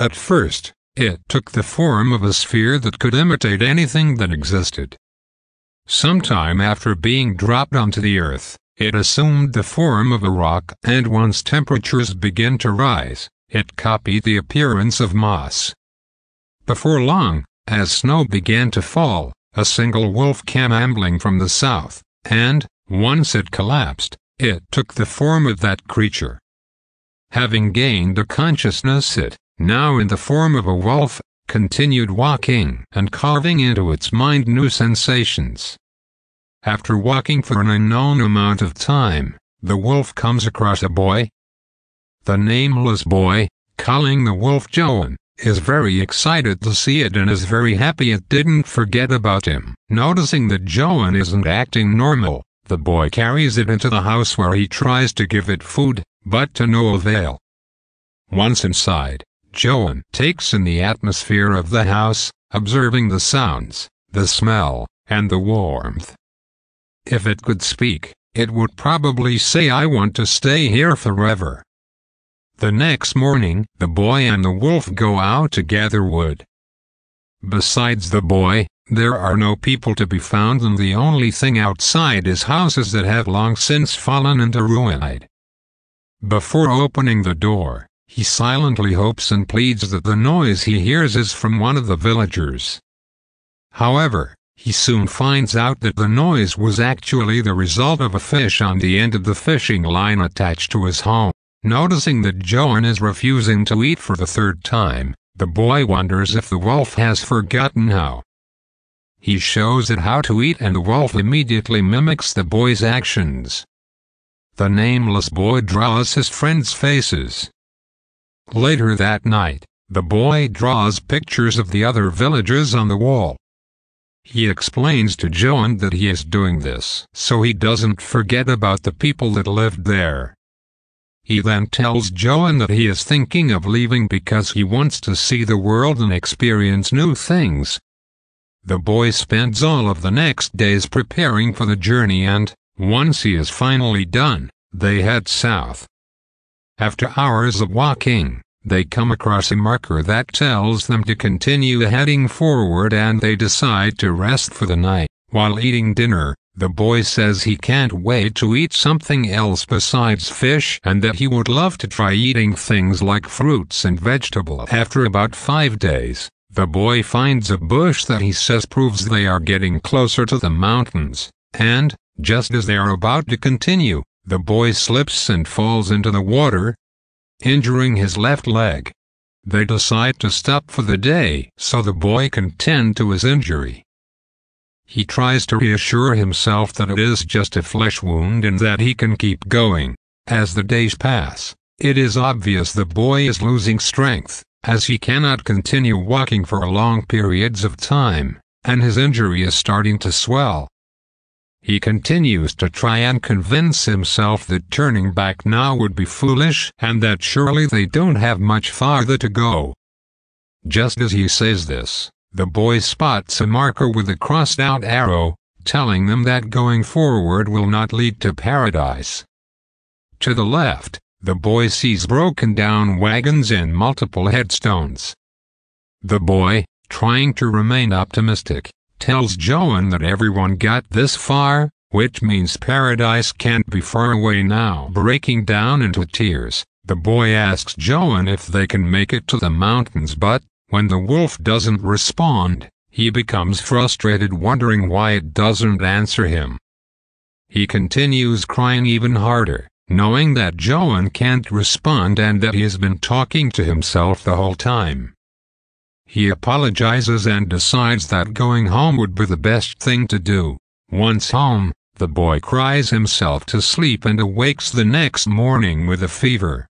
At first, it took the form of a sphere that could imitate anything that existed. Sometime after being dropped onto the earth, it assumed the form of a rock and once temperatures began to rise, it copied the appearance of moss. Before long, as snow began to fall, a single wolf came ambling from the south, and, once it collapsed, it took the form of that creature. Having gained a consciousness it, now in the form of a wolf, continued walking and carving into its mind new sensations. After walking for an unknown amount of time, the wolf comes across a boy. The nameless boy, calling the wolf Joan, is very excited to see it and is very happy it didn't forget about him. Noticing that Joan isn't acting normal, the boy carries it into the house where he tries to give it food, but to no avail. Once inside, Joan takes in the atmosphere of the house, observing the sounds, the smell, and the warmth. If it could speak, it would probably say I want to stay here forever. The next morning, the boy and the wolf go out to gather wood. Besides the boy, there are no people to be found and the only thing outside is houses that have long since fallen into ruin. Before opening the door, he silently hopes and pleads that the noise he hears is from one of the villagers. However, he soon finds out that the noise was actually the result of a fish on the end of the fishing line attached to his home. Noticing that Joan is refusing to eat for the third time, the boy wonders if the wolf has forgotten how. He shows it how to eat and the wolf immediately mimics the boy's actions. The nameless boy draws his friends' faces, Later that night, the boy draws pictures of the other villagers on the wall. He explains to Joan that he is doing this so he doesn't forget about the people that lived there. He then tells Joan that he is thinking of leaving because he wants to see the world and experience new things. The boy spends all of the next days preparing for the journey and, once he is finally done, they head south. After hours of walking, they come across a marker that tells them to continue heading forward and they decide to rest for the night. While eating dinner, the boy says he can't wait to eat something else besides fish and that he would love to try eating things like fruits and vegetables. After about five days, the boy finds a bush that he says proves they are getting closer to the mountains, and, just as they are about to continue, the boy slips and falls into the water, injuring his left leg. They decide to stop for the day so the boy can tend to his injury. He tries to reassure himself that it is just a flesh wound and that he can keep going. As the days pass, it is obvious the boy is losing strength, as he cannot continue walking for long periods of time, and his injury is starting to swell. He continues to try and convince himself that turning back now would be foolish and that surely they don't have much farther to go. Just as he says this, the boy spots a marker with a crossed out arrow, telling them that going forward will not lead to paradise. To the left, the boy sees broken down wagons and multiple headstones. The boy, trying to remain optimistic, tells Joan that everyone got this far, which means paradise can't be far away now. Breaking down into tears, the boy asks Joan if they can make it to the mountains but, when the wolf doesn't respond, he becomes frustrated wondering why it doesn't answer him. He continues crying even harder, knowing that Joan can't respond and that he has been talking to himself the whole time. He apologizes and decides that going home would be the best thing to do. Once home, the boy cries himself to sleep and awakes the next morning with a fever.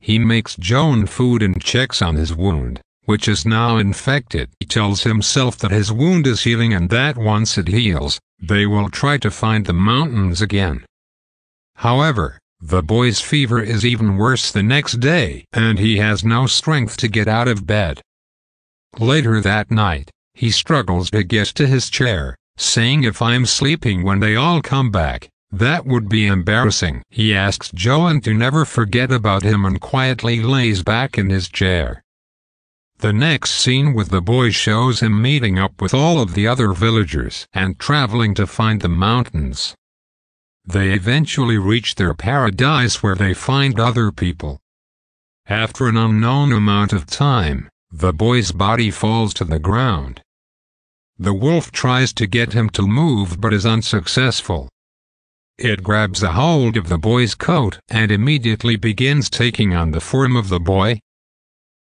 He makes Joan food and checks on his wound, which is now infected. He tells himself that his wound is healing and that once it heals, they will try to find the mountains again. However, the boy's fever is even worse the next day, and he has no strength to get out of bed. Later that night, he struggles to get to his chair, saying if I'm sleeping when they all come back, that would be embarrassing. He asks Joan to never forget about him and quietly lays back in his chair. The next scene with the boy shows him meeting up with all of the other villagers and traveling to find the mountains. They eventually reach their paradise where they find other people. After an unknown amount of time, the boy's body falls to the ground. The wolf tries to get him to move but is unsuccessful. It grabs a hold of the boy's coat and immediately begins taking on the form of the boy.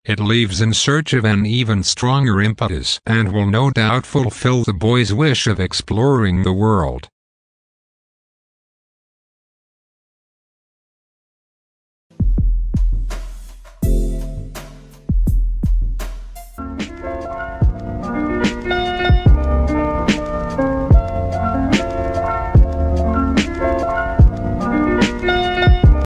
It leaves in search of an even stronger impetus and will no doubt fulfill the boy's wish of exploring the world.